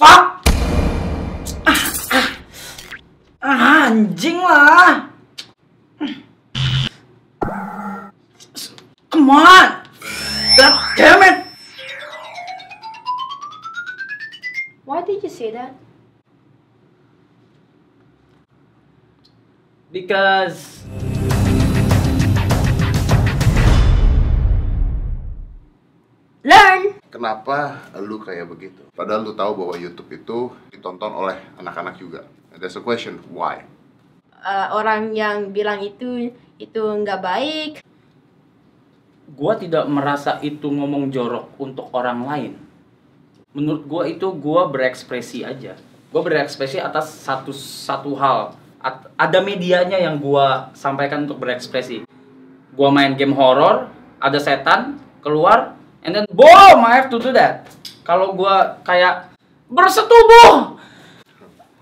Fuck! Ah, ah. Ah, anjing lah! Come on! God damn it! Why did you say that? Because Kenapa lu kayak begitu? Padahal lu tahu bahwa YouTube itu ditonton oleh anak-anak juga. There's a question, why? Uh, orang yang bilang itu itu nggak baik. gua tidak merasa itu ngomong jorok untuk orang lain. Menurut gua itu gua berekspresi aja. Gua berekspresi atas satu satu hal. At- ada medianya yang gua sampaikan untuk berekspresi. Gua main game horror, ada setan keluar, and then boom, I have to do that. Kalau gua kayak bersetubuh,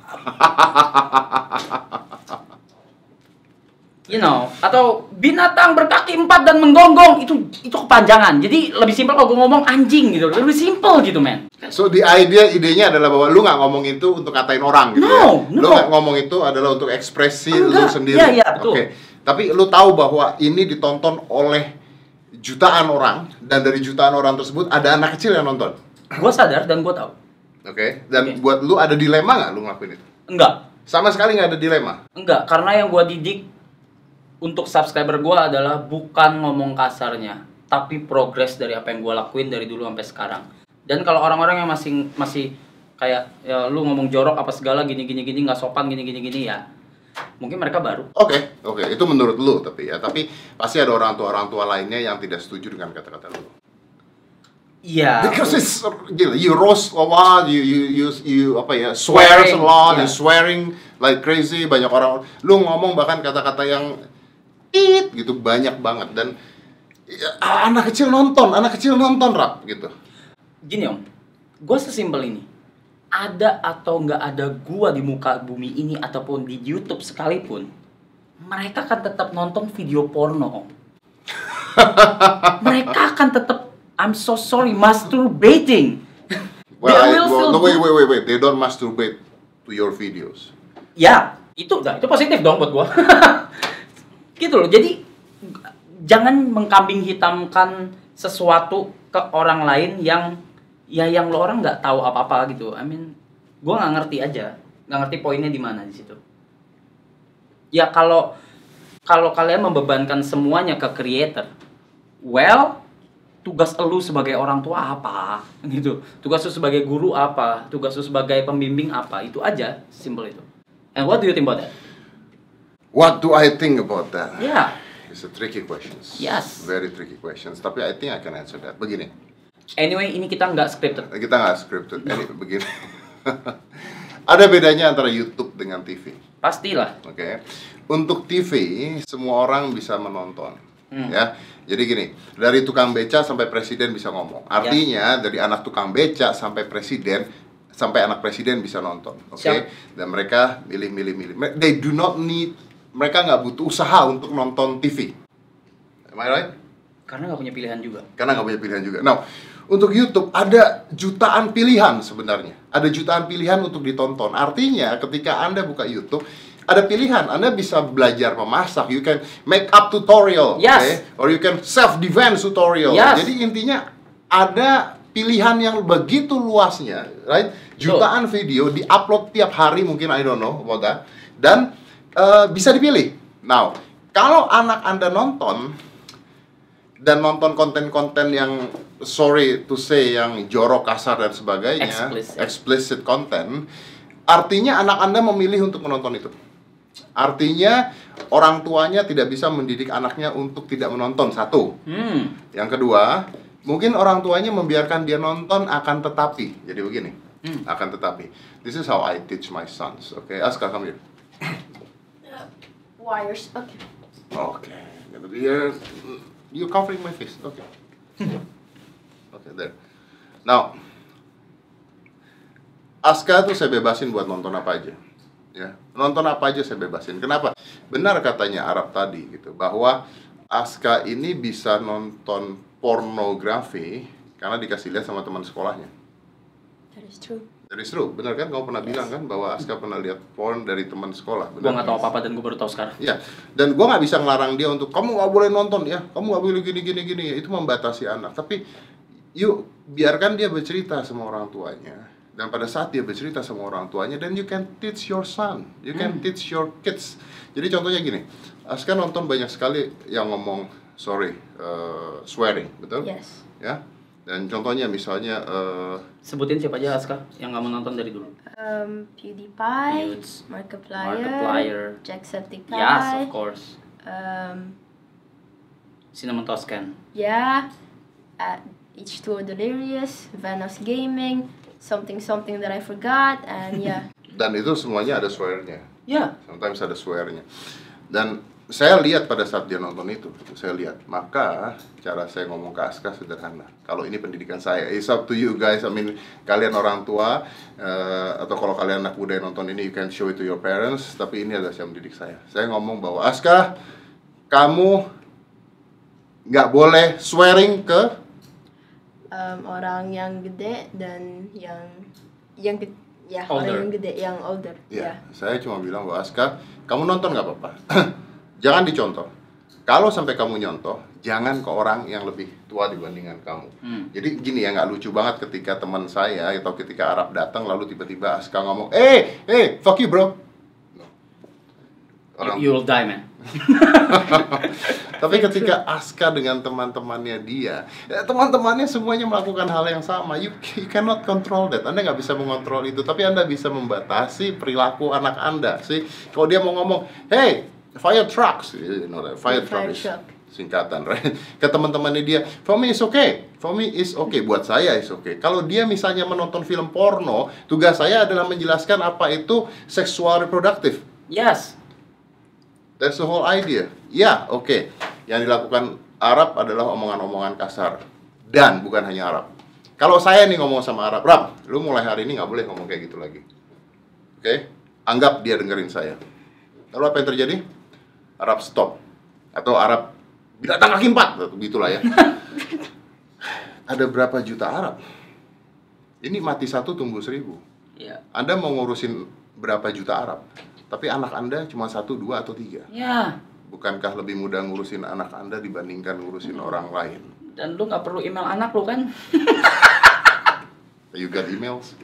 you know, atau binatang berkaki empat dan menggonggong itu itu kepanjangan. Jadi lebih simpel kalau gue ngomong anjing gitu, lebih simpel gitu men. So the idea idenya adalah bahwa lu nggak ngomong itu untuk katain orang gitu No, ya. Lu no. nggak ngomong itu adalah untuk ekspresi lu Enggak. sendiri. Iya, iya, betul. Oke. Tapi lu tahu bahwa ini ditonton oleh jutaan orang dan dari jutaan orang tersebut ada anak kecil yang nonton. Gue sadar dan gue tahu. Oke. Dan Oke. buat lu ada dilema nggak lu ngelakuin itu? Enggak, Sama sekali nggak ada dilema. enggak, karena yang gue didik untuk subscriber gue adalah bukan ngomong kasarnya, tapi progres dari apa yang gue lakuin dari dulu sampai sekarang. Dan kalau orang-orang yang masih masih kayak ya lu ngomong jorok apa segala gini gini gini nggak sopan gini gini gini ya, mungkin mereka baru. Oke, oke, itu menurut lu tapi ya, tapi pasti ada orang tua orang tua lainnya yang tidak setuju dengan kata-kata lu. Iya. Because it's gila, you roast a lot, you you you, you apa ya, swears a Swearing, lot, yeah. you swearing like crazy, banyak orang lu ngomong bahkan kata-kata yang it gitu banyak banget dan ya, anak kecil nonton, anak kecil nonton rap gitu. gini om, gue sesimpel ini. Ada atau nggak ada gua di muka bumi ini ataupun di YouTube sekalipun, mereka akan tetap nonton video porno om. mereka akan tetap, I'm so sorry, masturbating. Well, They I- will well, feel no, wait, wait, wait, wait, they don't masturbate to your videos. Ya, itu, nah, itu positif dong buat gua. gitu loh. Jadi jangan mengkambing hitamkan sesuatu ke orang lain yang ya yang lo orang nggak tahu apa-apa gitu. I mean, gua nggak ngerti aja, nggak ngerti poinnya di mana di situ. Ya kalau kalau kalian membebankan semuanya ke creator, well, tugas lu sebagai orang tua apa gitu. Tugas lu sebagai guru apa, tugas lu sebagai pembimbing apa, itu aja, simple itu. And what do you think about that? What do I think about that? Yeah. It's a tricky questions. Yes. Very tricky questions. Tapi I think I can answer that. Begini, Anyway, ini kita nggak scripted. kita nggak scripted. Ini begini. Ada bedanya antara YouTube dengan TV. Pastilah. Oke, untuk TV semua orang bisa menonton, Hmm. ya. Jadi gini, dari tukang beca sampai presiden bisa ngomong. Ya. Artinya dari anak tukang beca sampai presiden, sampai anak presiden bisa nonton, oke? Siap. Dan mereka milih-milih-milih. They do not need, mereka nggak butuh usaha untuk nonton TV. Am I right? Karena nggak punya pilihan juga. Karena nggak punya pilihan juga. Nah, untuk YouTube ada jutaan pilihan sebenarnya. Ada jutaan pilihan untuk ditonton. Artinya ketika Anda buka YouTube, ada pilihan. Anda bisa belajar memasak. You can make up tutorial, Yes. okay? Or you can self defense tutorial. Yes. Jadi intinya ada pilihan yang begitu luasnya, right? Jutaan video diupload tiap hari mungkin I don't know about that. Dan eh, bisa dipilih. Now, kalau anak Anda nonton dan nonton konten-konten yang sorry to say yang jorok kasar dan sebagainya Explicit. explicit content artinya anak anda memilih untuk menonton itu artinya orang tuanya tidak bisa mendidik anaknya untuk tidak menonton satu Hmm. yang kedua mungkin orang tuanya membiarkan dia nonton akan tetapi jadi begini Hmm. akan tetapi this is how I teach my sons oke Aska come here Wires. Okay. Oke. You're, covering my face. Oke. Oke, there. Now, Aska tuh saya bebasin buat nonton apa aja. Ya, nonton apa aja saya bebasin. Kenapa? Benar katanya Arab tadi gitu bahwa Aska ini bisa nonton pornografi karena dikasih lihat sama teman sekolahnya. That is true. Dari seru, benar kan? Kamu pernah bilang kan bahwa Aska pernah lihat porn dari teman sekolah, Gue benar? nggak tahu apa-apa dan gue baru tahu sekarang. Iya, dan gua nggak bisa ngelarang dia untuk kamu nggak boleh nonton ya, kamu nggak boleh gini gini gini, itu membatasi anak. Tapi yuk biarkan dia bercerita sama orang tuanya. Dan pada saat dia bercerita sama orang tuanya, then you can teach your son, you can teach your kids. Jadi contohnya gini, Aska nonton banyak sekali yang ngomong sorry, eh, swearing, betul? Yes. Ya. Dan contohnya misalnya eh, Sebutin siapa aja Aska yang kamu nonton dari dulu. Um, PewDiePie, Nudes, Markiplier, Markiplier. Jacksepticeye, Yes, of course. um, Cinnamon Toscan. yeah, uh, H2O Delirious, Vanos Gaming, something something that I forgot, and yeah. dan itu semuanya ada swearnya. Ya, sometimes ada swearnya dan saya lihat pada saat dia nonton itu saya lihat maka cara saya ngomong ke Aska sederhana. Kalau ini pendidikan saya it's up to you guys. I mean kalian orang tua eh, atau kalau kalian anak muda yang nonton ini you can show it to your parents. Tapi ini adalah saya mendidik saya. Saya ngomong bahwa Aska kamu nggak boleh swearing ke um, orang yang gede dan yang yang ge- ya Older. orang yang gede yang older. Ya, ya. Saya cuma bilang bahwa Aska, kamu nonton nggak apa-apa. jangan dicontoh. Kalau sampai kamu nyontoh, jangan ke orang yang lebih tua dibandingkan kamu. Hmm. Jadi gini ya, nggak lucu banget ketika teman saya atau ketika Arab datang lalu tiba-tiba Aska ngomong, eh, eh, fuck you bro. No. Orang, you, will die man. tapi ketika Aska dengan teman-temannya dia, ya, teman-temannya semuanya melakukan hal yang sama. You, you cannot control that. Anda nggak bisa mengontrol itu, tapi Anda bisa membatasi perilaku anak Anda. Sih, kalau dia mau ngomong, hey, fire trucks, you know, that fire, truck Fire is truck. singkatan, right? Ke teman-temannya dia, for me is okay, for me is okay, buat saya is okay. Kalau dia misalnya menonton film porno, tugas saya adalah menjelaskan apa itu seksual reproduktif. Yes. That's the whole idea. Ya, oke. Yang dilakukan Arab adalah omongan-omongan kasar. Dan bukan hanya Arab. Kalau saya nih ngomong sama Arab, Rab, lu mulai hari ini nggak boleh ngomong kayak gitu lagi. Oke? Anggap dia dengerin saya. Lalu apa yang terjadi? Arab stop. Atau Arab binatang kaki empat, begitulah ya. Ada berapa juta Arab? Ini mati satu tumbuh seribu. Ya. Anda mau ngurusin berapa juta Arab, tapi anak Anda cuma satu, dua, atau tiga. Ya. Bukankah lebih mudah ngurusin anak Anda dibandingkan ngurusin orang lain? Dan lu nggak perlu email anak lu kan? You got emails?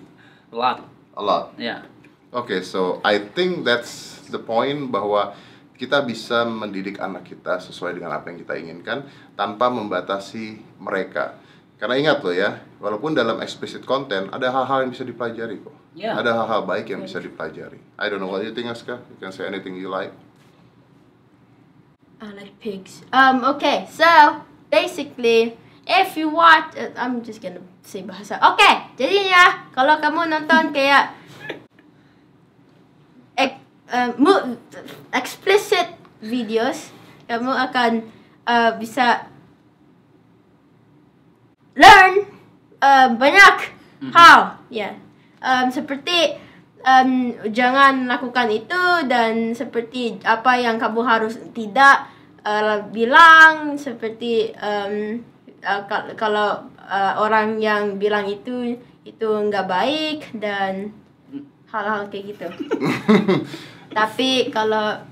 Lot. A lot. Ya. Oke, so I think that's the point bahwa kita bisa mendidik anak kita sesuai dengan apa yang kita inginkan tanpa membatasi mereka. Karena ingat loh ya, walaupun dalam explicit content ada hal-hal yang bisa dipelajari kok. Ya. Ada hal-hal baik yang bisa dipelajari. I don't know what you think, Aska. You can say anything you like. I like pigs. Um, okay, so basically, if you watch, uh, I'm just gonna say bahasa. Okay, jadinya kalau kamu nonton kayak uh, mu- explicit videos, kamu akan uh, bisa learn uh, banyak hal, ya. Um, seperti um, jangan lakukan itu dan seperti apa yang kamu harus tidak uh, bilang seperti um, uh, kal- kalau uh, orang yang bilang itu itu nggak baik dan hal-hal kayak gitu. tapi kalau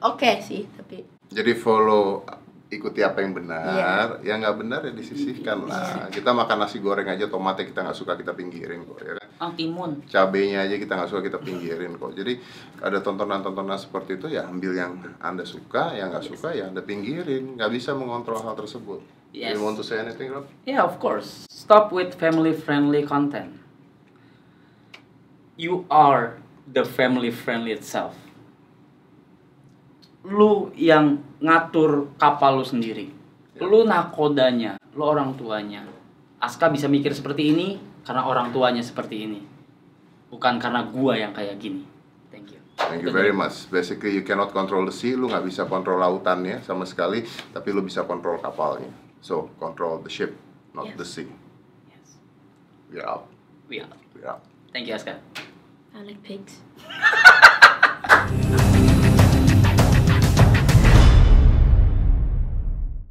oke sih tapi Jadi follow ikuti apa yang benar, yang nggak benar ya disisihkan lah. Kita makan nasi goreng aja tomatnya kita nggak suka kita pinggirin kok ya kan. Ah, timun. Cabenya aja kita nggak suka kita pinggirin kok. Jadi ada tontonan-tontonan seperti itu ya ambil yang anda suka, yang nggak suka ya anda pinggirin. Nggak bisa mengontrol hal tersebut. Yes. You want to say anything, Rob? Yeah, of course. Stop with family-friendly content. You are the family-friendly itself. Lu yang ngatur kapal lu sendiri. Lu nakodanya, lu orang tuanya. Aska bisa mikir seperti ini karena orang tuanya seperti ini. Bukan karena gua yang kayak gini. Thank you. Thank you very much. Basically you cannot control the sea, lu nggak bisa kontrol lautannya sama sekali, tapi lu bisa kontrol kapalnya. So control the ship, not Yes. the sea. Yes. We're out. We are. We're out. Thank you, Aska. I like pigs.